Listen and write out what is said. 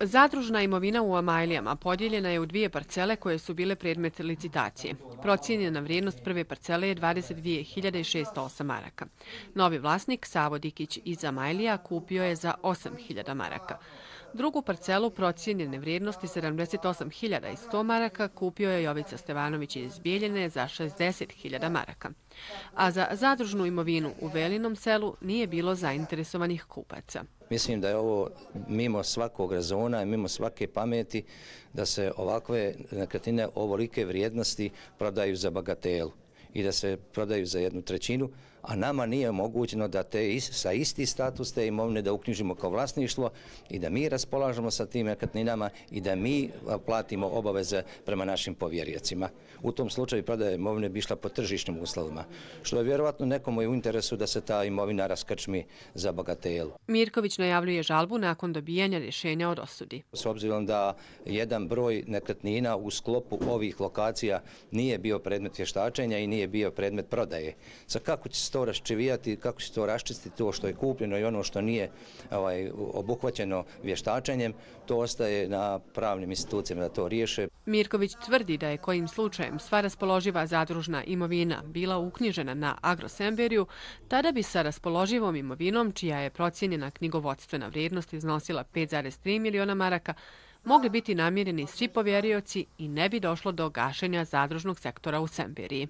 Zadružna imovina u Amajlijama podijeljena je u dvije parcele koje su bile predmet licitacije. Procijenjena vrijednost prve parcele je 22.608 maraka. Novi vlasnik, Savo Dikić iz Amajlija, kupio je za 8.000 maraka. Drugu parcelu procijenjene vrijednosti 78.100 maraka kupio je Jovica Stevanović iz Bijeljene za 60.000 maraka. A za zadružnu imovinu u Velinom selu nije bilo zainteresovanih kupaca. Mislim da je ovo mimo svakog razona i mimo svake pameti da se ovakve nekretnine ovolike vrijednosti prodaju za bagatelu i da se prodaju za jednu trećinu, a nama nije omogućeno da te sa isti status te imovine da uknjižimo kao vlasništvo i da mi raspolažemo sa tim nekretninama i da mi platimo obaveze prema našim povjerijacima. U tom slučaju prodaje imovine bi išla po tržišnim uslovima, što je vjerovatno nekomu u interesu da se ta imovina raskrčmi za bagatelu. Mirković najavljuje žalbu nakon dobijanja rješenja od osudi. S obzirom da jedan broj nekretnina u sklopu ovih lokacija nije bio predmet vještačenja i nije bio predmet prodaje. Sa kako će se to raščivijati, kako će to raščistiti to što je kupljeno i ono što nije ovaj, obuhvaćeno vještačenjem, to ostaje na pravnim institucijama da to riješe. Mirković tvrdi da je kojim slučajem sva raspoloživa zadružna imovina bila uknjižena na Agrosemberiju, tada bi sa raspoloživom imovinom, čija je procijenjena knjigovodstvena vrijednost iznosila 5,3 miliona maraka, mogli biti namjereni svi povjerioci i ne bi došlo do gašenja zadružnog sektora u Semberiji.